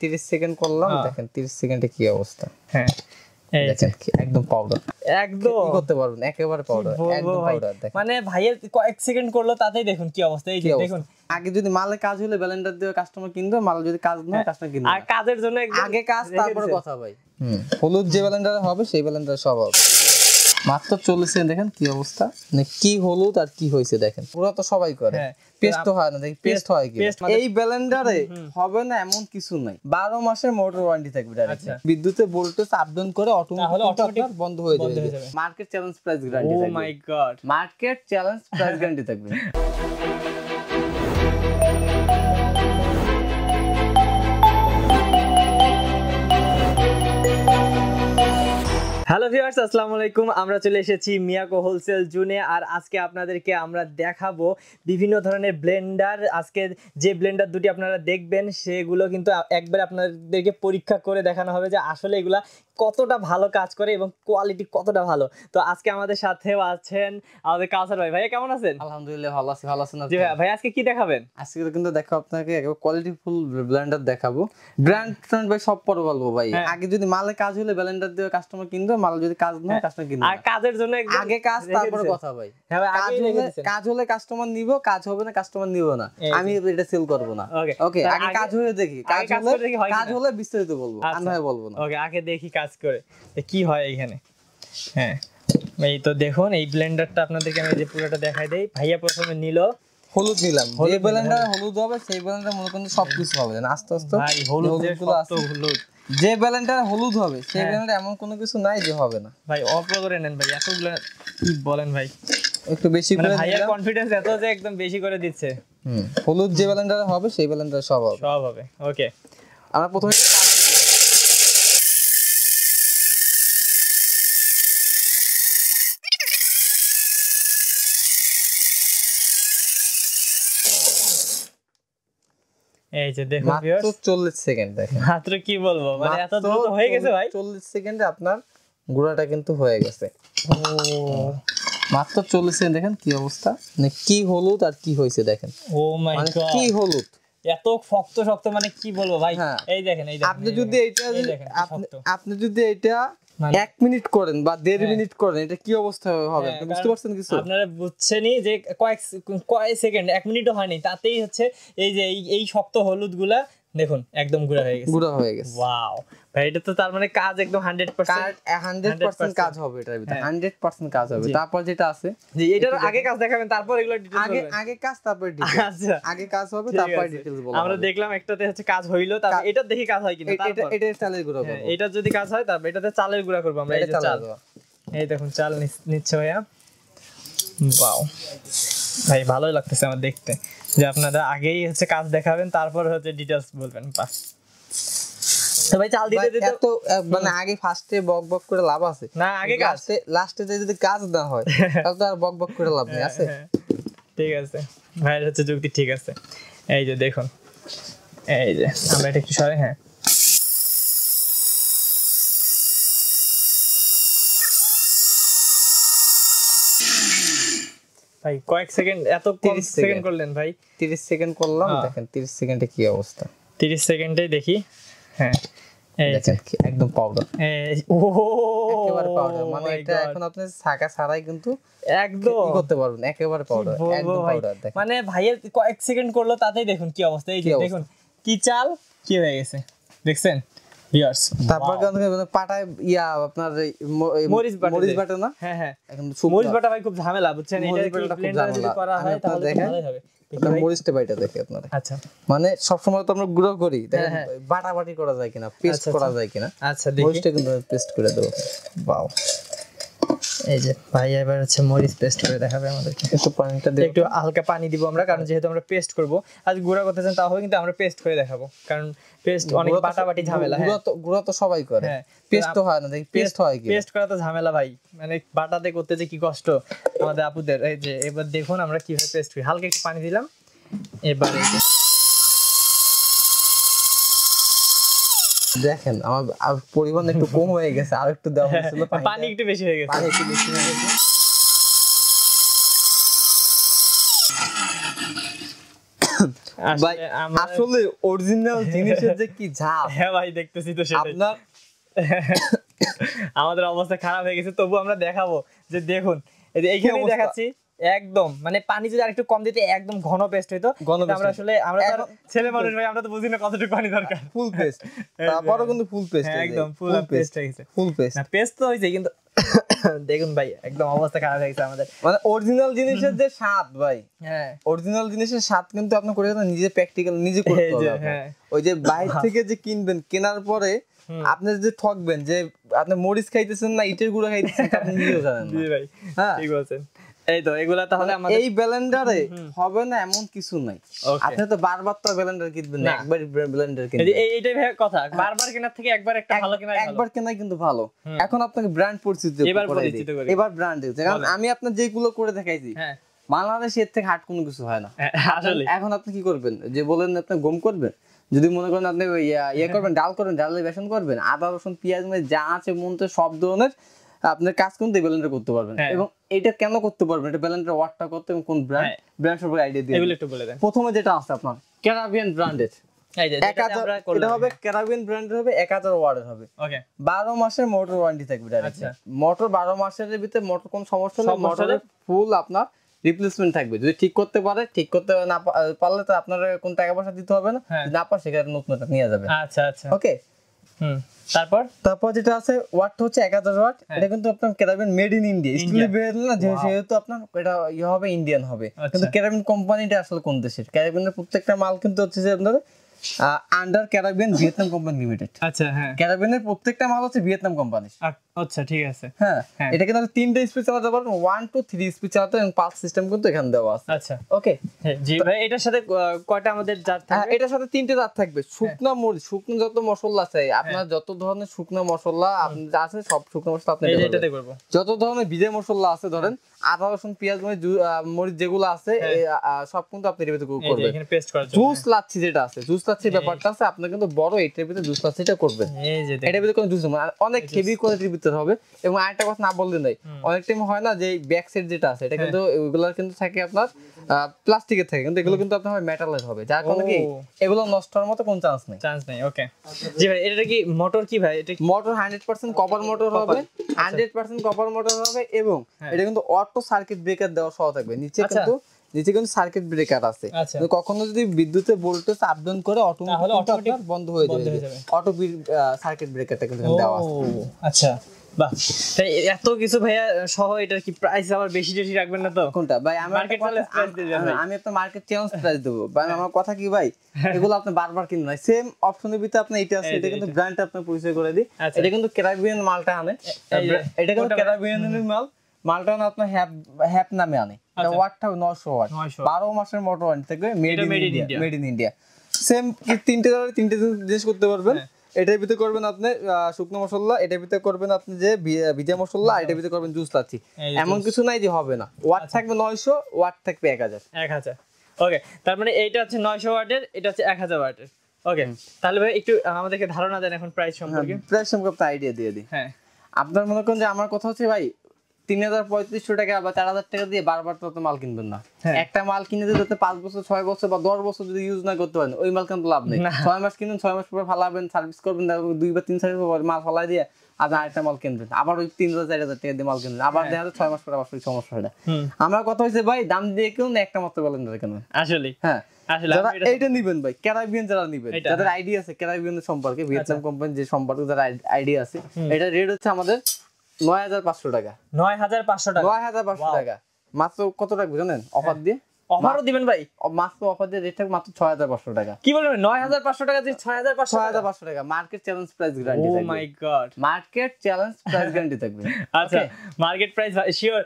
তিরিশ সেকেন্ড করলাম হ্যাঁ। দেখেন তিরিশ সেকেন্ডে কি অবস্থা। হ্যাঁ। একদম পাউডার একদম। কি করতে পারবেন? একেবারে পাউডার একদম পাউডার দেখেন। মানে ভাইয়ের কয়েক সেকেন্ড করল তাতেই দেখুন কি অবস্থা। এই যে? দেখুন। আগে যদি মালে কাজ হলে ব্যালেন্ডার দিয়ে কাস্টমার কিনবে মাল যদি কাজ না কাস্টমার কিনবে আর কাজের জন্য আগে কাজ তারপরে কথা ভাই হুম হলুদ যে ব্যালেন্ডারে হবে সেই ব্যালেন্ডারে সব হবে। মাত্র চল্লিশ সেকেন্ড দেখেন কি অবস্থা। মানে কি হলুদ আর কি হয়েছে দেখেন। ওরা তো সবাই করে। হ্যাঁ। পেস্ট তো হয় না দেখি পেস্ট হয় কি মানে- এই ব্যালেন্ডারে হবে না এমন কিছু নাই। বারো মাসের মোটর ওয়ারেন্টি থাকবে। বিদ্যুতে ভোল্টেজ আপ ডাউন করে অটোমেটিক বন্ধ হয়ে যাবে। মার্কেট চ্যালেঞ্জ প্রাইস গ্যারান্টি থাকবে। My god market challenge price guarantee থাকবে। হ্যালো ভিউয়ার্স আসসালামু আলাইকুম আমরা চলে এসেছি মিয়াকো হোলসেল জুনে আর আজকে আপনাদেরকে আমরা দেখাবো বিভিন্ন ধরনের ব্লেন্ডার আজকে যে ব্লেন্ডার দুটি আপনারা দেখবেন, সেগুলো কিন্তু একবার আপনাদেরকে পরীক্ষা করে দেখানো হবে যে আসলে এগুলা কতটা ভালো কাজ করে এবং কোয়ালিটি কতটা ভালো। তো আজকে আমাদের সাথেও আছেন আমাদের কাউসার ভাই। ভাইয়া কেমন আছেন? আলহামদুলিল্লাহ ভালো আছি ভালো আছেন জি ভাই আজকে কি দেখাবেন? আজকে কিন্তু দেখো আপনাকে একবার কোয়ালিটি ফুল ব্লেন্ডার দেখাবো। ব্র্যান্ড ট্রেন্ড ভাই সব পরে বলব ভাই। হ্যাঁ। আগে যদি মালে কাজ হলে ব্লেন্ডার দিয়ে কাস্টমার কিনতো মাল যদি কাজ না কাস্টমার কিনতো আর কাজের জন্য আগে কাজ তারপর কথা হ্যাঁ ভাই, কাজ হলে দিছেন। কাজ হলে কাস্টমার নিব কাজ হবে না কাস্টমার নিব না। আমি এটা সেল করব না। ওকে আগে কাজ হয়ে দেখি। কাজ হলে হয় কাজ হলে বিস্তারিত বলব আর আচ্ছা। নয় বলব না। ওকে আগে দেখি কাজ করে। কি হয় এখানে? হ্যাঁ। এই তো দেখুন এই ব্লেন্ডারটা আপনাদেরকে আমি যে পুরোটা দেখাই দেই। ভাইয়া প্রথমে নিল। হলুদ নিলাম। যে ব্লেন্ডার হলুদ হবে সেই ব্লেন্ডার মনে করেন সবকিছু হবে না আস্তে আস্তে ভাই হলুদ হলুদগুলো শক্ত হলুদ। যে ব্লেন্ডার হলুদ হবে সেই হ্যাঁ। ব্লেন্ডার এমন কোনো কিছু নাই যে হবে না। ভাই অল্প করে নেন ভাই এতগুলো কি বলেন ভাই? একটু বেশি মানে করে ভাইয়ার কনফিডেন্স এত যে একদম বেশি করে দিচ্ছে। হুম হলুদ যে ব্লেন্ডারে হবে সেই ব্লেন্ডারে সব হবে। সব হবে ওকে আমরা প্রথমে এই যে দেখুন মাত্র viewers, চল্লিশ সেকেন্ড দেখেন। মাত্র কি বলব? মানে এত দ্রুত হয়ে গেছে ভাই। চল্লিশ সেকেন্ডে আপনার গুঁড়াটা কিন্তু হয়ে গেছে। মাত্র চল্লিশ সেকেন্ড দেখেন কি অবস্থা। মানে কি হলুদ আর কি হয়েছে দেখেন। ও মাই মানে গড। কি হলুদ। এত শক্ত শক্ত মানে কি বলব ভাই? হ্যাঁ। এই দেখেন এই দেখেন আপনি যদি এটা আপনি যদি এটা মানে- এক মিনিট করেন বা দেড় হ্যাঁ। মিনিট করেন এটা কি অবস্থা হবে? হ্যাঁ, বুঝতে পারছেন কিছু? আপনারা বুঝছেনই যে কয়েক কয়েক সেকেন্ড এক মিনিটও হয়নি। তাতেই হচ্ছে এই যে এই এই শক্ত হলুদগুলা দেখুন একদম গুঁড়া হয়ে গেছে। গুঁড়া হয়ে গেছে। ওয়াও ভাই এটা তো তার মানে কাজ একদম হান্ড্রেড পার্সেন্ট হান্ড্রেড পার্সেন্ট 100% কাজ হবে এটার ভিতরে। হ্যাঁ। হান্ড্রেড পার্সেন্ট কাজ হবে। তারপর যেটা আছে জি এটার আগে কাজ দেখাবেন তারপর এগুলো ডিটেইলস আগে আগে কাজ তারপর details। আচ্ছা। আগে কাজ হবে তারপর ডিটেইলস বলা আমরা দেখলাম একটাতে হচ্ছে কাজ হইল তারপর এটা দেখি কাজ হয় কিনা। এটা তারপর। এটা চালের গুঁড়ো হ্যাঁ, করব। এটা যদি কাজ হয় তারপর এটাতে চালের গুঁড়া করব আমরা এই যে চাল। এই দেখুন চাল নিচ- নিচ্ছে ভাইয়া। বাও ভাই ভালোই লাগতেছে আমার দেখতে। যে আপনারা আগেই হচ্ছে কাজ দেখাবেন তারপর হচ্ছে ডিটেলস বলবেন বাস তো ভাই চাল দিতে দিতে তো মানে আগে ফার্স্টে বক বক করে লাভ আছে। না আগে কাজ। লাস্টে যদি যদি কাজ না হয় তাহলে তো আর বক বক করে লাভ নেই আছে? হ্যাঁ, ঠিক আছে। ভাই হচ্ছে যুক্তি ঠিক আছে। এই যে দেখুন এই যে আমরা এটা একটু সরে হ্যাঁ। ভাই কয়েক সেকেন্ড এত কম সেকেন্ড করলেন ভাই। তিরিশ সেকেন্ড করলাম হ্যাঁ। দেখেন তিরিশ সেকেন্ডে কি অবস্থা। তিরিশ সেকেন্ডে দেখি। হ্যাঁ। একদম পাউডার ও একেবারে পাউডার মানে এটা এখন আপনি ছাকা ছাড়াই কিন্তু একদম। করতে পারবেন? একেবারে পাউডার একদম পাউডার মানে ভাইয়ের কয়েক সেকেন্ড করল তাতেই দেখুন কি অবস্থা। এই? দেখুন কি চাল কি হয়ে গেছে? দেখছেন? তারপর মানে পাটায় ইয়া আপনার মরিচ বাটা মরিচ বাটা না? হ্যাঁ হ্যাঁ। এখন মরিচ বাটা ভাই খুব ঝামেলা বুঝছেন? এটা মরিচ কি বাটাটা ব্লেন্ডারে যদি করা হয় আপনার তাহলে দেখেন। ভালোই হবে। দেখি ভাই। মরিচটা বাইটা দেখি আপনার আচ্ছা। মানে সবসময় তো আমরা গুঁড়ো করি দেখেন হ্যাঁ, বাটা বাটি করা যায় কিনা পেস্ট আচ্ছা, করা যায় কিনা। আচ্ছা মরিচটা কিন্তু পেস্ট করে দেবো। বাও এই যে ভাই এবার হচ্ছে মরিচ পেস্ট করে দেখাবে আমাদেরকে। একটু পানিটা দেবো। একটু হালকা পানি দিব আমরা কারণ যেহেতু আমরা পেস্ট করব আজ গুঁড়া করতে চান তাহলে কিন্তু আমরা পেস্ট করে দেখাবো কারণ পেস্ট অনেক বাটাবাটি ঝামেলা হ্যাঁ। গুঁড়ো তো গুঁড়ো তো সবাই করে। হ্যাঁ। পেস্ট তো হয় না দেখি পেস্ট হয় কি পেস্ট করা তো ঝামেলা ভাই মানে বাটাতে করতে যে কি কষ্ট আমাদের আপুদের। এই যে এবার দেখুন আমরা কীভাবে পেস্ট করি। হালকা একটু পানি দিলাম এবার এই যে দেখেন আমার আর পরিমাণ একটু কম হয়ে গেছে আর একটু দেওয়া হয়েছিল পানি একটু বেশি হয়ে গেছে। পানি একটু বেশি হয়ে গেছে। আসলে ভাই আসলে অরিজিনাল জিনিসের যে কি ঝাপ হ্যাঁ ভাই দেখতেছি তো সেটাই। আপনার আমাদের অবস্থা খারাপ হয়ে গেছে তবু আমরা দেখাবো। যে দেখুন এই যে এইখানেই দেখাচ্ছি একদম মানে পানি যদি আরেকটু কম দিতে একদম ঘন পেস্ট হইতো। আমরা আসলে আমরা তো ছেলে মানুষ ভাই আমরা তো বুঝি না কতটুকু পানি দরকার। ফুল পেস্ট তারপরও কিন্তু ফুল পেস্ট হ্যাঁ একদম ফুল পেস্ট হয়ে গেছে। ফুল পেস্ট না পেস্ট তো হয়েছে কিন্তু দেখুন ভাই একদম অবস্থা খারাপ হয়ে গেছে আমাদের। মানে অরিজিনাল জিনিসের যে স্বাদ ভাই হ্যাঁ। অরিজিনাল জিনিসের স্বাদ কিন্তু আপনি করে না নিজে প্র্যাকটিক্যাল নিজে করতে হবে হ্যাঁ। ওই যে বাইরে থেকে যে কিনবেন কেনার পরে আপনি যে ঠকবেন যে আপনি মরিচ খাইতেছেন না ইটের গুঁড়া খাইতেছেন আপনি নিজেও জানেন জি ভাই হ্যাঁ। ঠিক বলছেন। এই তো এগুলা তাহলে মানে আমাদের এই ব্লেন্ডারে হবে না এমন কিছু নাই। আপনি তো বারবার তো ব্লেন্ডার কিনবেন না। একবার ব্লেন্ডার কিনবেন। এই- এইটাই ভাই কথা বারবার কেনার থেকে একবার একটা ভালো কেনা একবার কেনাই কিন্তু ভালো। এখন আপনাকে ব্র্যান্ড পরিচিত এবার পরিচিত করি। এবার ব্র্যান্ড কারণ আমি আপনার যেগুলো করে দেখাইছি হ্যাঁ। বাংলাদেশে এর থেকে হাট কোনো কিছু হয় না। হ্যাঁ, আসলে এখন আপনি কি করবেন? যে বলেন আপনি গম করবেন যদি মনে করেন আপনি ইয়ে করবেন ডাল করবেন ডালের বেসন করবেন আদা রসুন পেঁয়াজ মানে যা আছে মনতে সব ধরনের আপনার কাজ কিন্তু ব্লেন্ডার করতে পারবেন? হ্যাঁ। এবং এটা কেন করতে পারবেন? এটা ব্লেন্ডার ওয়ার্কটা করতে এবং কোন ব্র্যান্ড। ব্র্যান্ড সম্পর্কে আইডিয়া দিয়ে এগুলো একটু বলে দেন। প্রথমে যেটা আছে আপনার ক্যারাবিয়ান ব্র্যান্ডের এই যে এক হাজার এটা হবে ক্যারাবিয়ান ব্র্যান্ডের হবে এক হাজার হবে। ওকে বারো মাসের মোটর ওয়ারেন্টি থাকবে। মোটর বারো মাসের ভিতরে মোটর কোন সমস্যা নেই মোটরের ফুল আপনার রিপ্লেসমেন্ট থাকবে। যদি ঠিক করতে পারে ঠিক করতে না পারলে তো আপনার কোন টাকা পয়সা দিতে হবে না। হ্যাঁ। না পারে সেখানে নতুন নিয়ে যাবে। আচ্ছা আচ্ছা। ওকে হুম। তারপর? তারপর যেটা আছে ওয়াট হচ্ছে এক হাজার ওয়াট হ্যাঁ। এটা কিন্তু আপনার কেরাবিন মেড ইন ইন্ডিয়া স্টিল বের না যেহেতু আপনার এটা ইয়ে হবে ইন্ডিয়ান হবে। আচ্ছা। কিন্তু কেরাবিন কোম্পানিটা আসলে কোন দেশের? কেরাবিনের প্রত্যেকটা মাল কিন্তু হচ্ছে যে আপনার under Caribbean Vietnam company limited আচ্ছা হ্যাঁ। ক্যারাবিনের প্রত্যেকটা মাল হচ্ছে ভিয়েতনাম কোম্পানি আচ্ছা ঠিক আছে। হ্যাঁ হ্যাঁ। এটা কিন্তু আপনি তিনটে স্পিড চালাতে পারবেন ওয়ান টু থ্রি স্পিড চালাতে এবং পাঁচ সিস্টেম কিন্তু এখানে দেওয়া আছে। আচ্ছা। ওকে হ্যাঁ, জি ভাই এটার সাথে কয়টা আমাদের জার হ্যাঁ থাকবে? এটার সাথে তিনটে দাঁত থাকবে। শুকনো মরিচ শুকনো যত মশলা আছে আপনার যত ধরনের শুকনো মশলা আপনি যা আছে সব শুকনো মশলা আপনি এটাতে করব। যত ধরনের ভিজে মশলা আছে ধরেন আদা রসুন পেঁয়াজ মরিচ জু- মরিচ যেগুলো আছে সব কিন্তু আপনি ভিতরে এই করবেন এখানে পেস্ট করার জুস লাচ্ছি যেটা আছে জুস লাচ্ছির ব্যাপারটা আছে আপনি কিন্তু বড় এটার ভিতরে জুস লাচ্ছিটা করবেন। যে। এটার ভিতরে কোনো জুস অনেক হেভি কোয়ালিটির ভিতরে হবে। এবং আরেকটা কথা না বললে নাই অনেক টাইম হয় না যে ব্যাক সাইড যেটা আছে এটা কিন্তু ওইগুলো কিন্তু থাকে আপনার প্লাস্টিকের থাকে কিন্তু এগুলো কিন্তু আপনার মেটালের হবে যার কারণে কি এগুলো নষ্ট হওয়ার মতো কোনো চান্স নেই। চান্স নেই ওকে জি ভাই এটা কি মোটর কি ভাই? এটা motor hundred percent copper motor হবে হান্ড্রেড পার্সেন্ট কপার মোটর হবে এবং হ্যাঁ। এটা কিন্তু অটো সার্কিট ব্রেকার দেওয়া সহ থাকবে নিচে আচ্ছা। কিন্তু নিচে কিন্তু সার্কিট ব্রেকার আছে। আচ্ছা। কখনো যদি বিদ্যুতের ভোল্টেজ আপ ডাউন করে অটোমেটিক বন্ধ হয়ে যাবে। অটো সার্কিট ব্রেকারটা কিন্তু দেওয়া আছে। আচ্ছা। বাহ। তাই এত কিছু ভাইয়া সহ এটার কি প্রাইস আবার বেশি বেশি রাখবেন না তো? কোনটা? ভাই আমি দেন ভাই। আমি একটা মার্কেট চ্যালেঞ্জ প্রাইস দেবো। ভাই আমার কথা কি ভাই? এগুলো আপনি বারবার কিনবেন না সেম অপশনের ভিতরে আপনি এটা আছে এটা কিন্তু ব্র্যান্ড আপনার পরিচয় করে দিই। আচ্ছা। এটা কিন্তু ক্যারাবিয়ান মালটা আনে। এটা কিন্তু ক্যারাবিয়ানের মাল। মালটা আনে আপনার হ্যাপ হ্যাপ নামে আনে। এটা আচ্ছা। ওয়াটটা ওয়াট। 900 মাসের মোটর ওয়ারেন্টি থাকবে made in India made in India same তিনটে ধরে তিনটে জিনিস করতে পারবেন। হ্যাঁ। এটার ভিতরে করবেন আপনি শুকনো মশলা এটার ভিতরে করবেন আপনি যে ভিজা মশলা আর এটার ভিতরে করবেন জুস লাচ্ছি। এমন কিছু নাই যে হবে না। ওয়াট থাকবে নয়শো ওয়াট থাকবে এক হাজার। ওকে তার মানে এইটা হচ্ছে নয়শো ওয়াটের এটা হচ্ছে এক হাজার ওয়াটের। ওকে তাহলে ভাই একটু আমাদেরকে ধারণা দেন এখন প্রাইস সম্পর্কে। প্রাইস সম্পর্কে আইডিয়া দিয়ে দিই। হ্যাঁ। আপনার মনে করেন যে আমার কথা হচ্ছে ভাই তিন হাজার পঁয়ত্রিশশো টাকা বা চার হাজার টাকা দিয়ে বারবার তো মাল কিনবেন না। হ্যাঁ। একটা মাল কিনে দিয়ে যাতে পাঁচ বছর ছয় বছর বা দশ বছর যদি ইউজ না করতে পারেন ওই মাল কিন্তু লাভ নেই। ছয় মাস কিনুন ছয় মাস পরে ফালাবেন সার্ভিস করবেন দুই বা তিন সার্ভিস পরে মাল ফালাই দিয়ে আবার আরেকটা মাল কিনবেন। আবার ওই তিন হাজার চার হাজার টাকা দিয়ে মাল কিনবেন। আবার দেখা যাচ্ছে ছয় মাস পরে আবার সমস্যা হয় আমার কথা হচ্ছে ভাই দাম দিয়ে কেউ না একটা মাত্র বলেন কেন? আসলে হ্যাঁ। আসলে এটা- এইটা নিবেন ভাই ক্যারাবিয়ান যারা নিবেন যাদের হ্যাঁ। আইডিয়া আছে ক্যারাবিয়ানের সম্পর্কে ভিয়েতনাম কোম্পানি যে সম্পর্কে যারা আইডিয়া আছে এটা রেট হচ্ছে আমাদের নয় হাজার পাঁচশো টাকা। নয় হাজার পাঁচশো টাকা। নয় হাজার পাঁচশো টাকা। মাত্র কত টাকা জানেন? অফার দিয়ে? অফারও দিবেন ভাই? মাত্র অফার দিয়ে রেট থাকবে মাত্র ছয় হাজার পাঁচশো টাকা। কি বলবেন নয় হাজার পাঁচশো টাকা দিয়ে ছয় হাজার পাঁচশো হাজার পাঁচশো টাকা। Market challenge price guarantee oh my god market challenge price guarantee থাকবে। আচ্ছা মার্কেট প্রাইস শিওর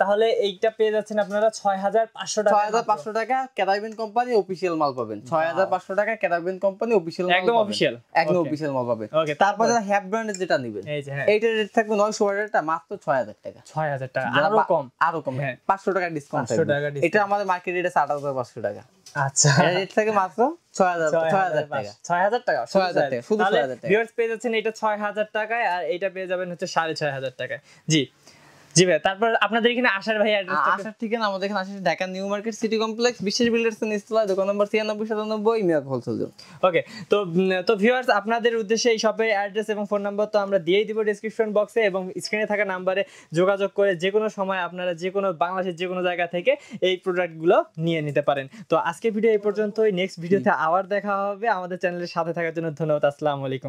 তাহলে এইটা পেয়ে যাচ্ছেন আপনারা ছয় হাজার পাঁচশো টাকা ছয় হাজার পাঁচশো টাকা ক্যারাবিন কোম্পানি অফিসিয়াল মাল পাবেন। ছয় হাজার পাঁচশো টাকা ক্যারাবিন কোম্পানি অফিসিয়াল একদম official? একদম. অফিসিয়াল মাল পাবেন। ওকে তারপর? যারা হ্যাপ ব্র্যান্ডের যেটা নিবেন এই যে হ্যাঁ। এইটার রেট থাকবে নয়শো ওয়াটেরটা মাত্র ছয় হাজার টাকা। ছয় হাজার টাকা আরও কম। আরও কম। হ্যাঁ। পাঁচশো টাকা ডিসকাউন্ট 500 টাকা discount। এটা আমাদের মার্কেট রেটে ষাট হাজার পাঁচশো টাকা। আচ্ছা। এটা রেট থাকে মাত্র ছয় হাজার ছয় হাজার টাকা। ছয় হাজার টাকা ছয় হাজার টাকা, শুধু ছয় হাজার টাকা। পেয়ে যাচ্ছেন এটা ছয় হাজার টাকায় আর এইটা পেয়ে যাবেন হচ্ছে সাড়ে ছয় হাজার টাকায়। জি। জি ভাই তারপর আপনাদের এখানে আসার ভাই আসার ঠিকানা আমাদের এখানে আসে Dhaka new market city complex বিশেষ বিল্ডার্স নিস্তলা দোকান নম্বর ছিয়ানব্বই সাতানব্বই মিয়াক হোলসেল ওকে তো তো ভিউয়ার্স আপনাদের উদ্দেশ্যে এই শপের অ্যাড্রেস এবং ফোন নাম্বার তো আমরা দিয়েই দিব ডেসক্রিপশন বক্সে এবং স্ক্রিনে থাকা নাম্বারে যোগাযোগ করে যে কোনো সময় আপনারা যে কোনো বাংলাদেশের যে কোনো জায়গা থেকে এই প্রোডাক্টগুলো নিয়ে নিতে পারেন। তো আজকে ভিডিও এই পর্যন্তই। নেক্সট ভিডিওতে আবার দেখা হবে। আমাদের চ্যানেলের সাথে থাকার জন্য ধন্যবাদ। আসসালামু আলাইকুম।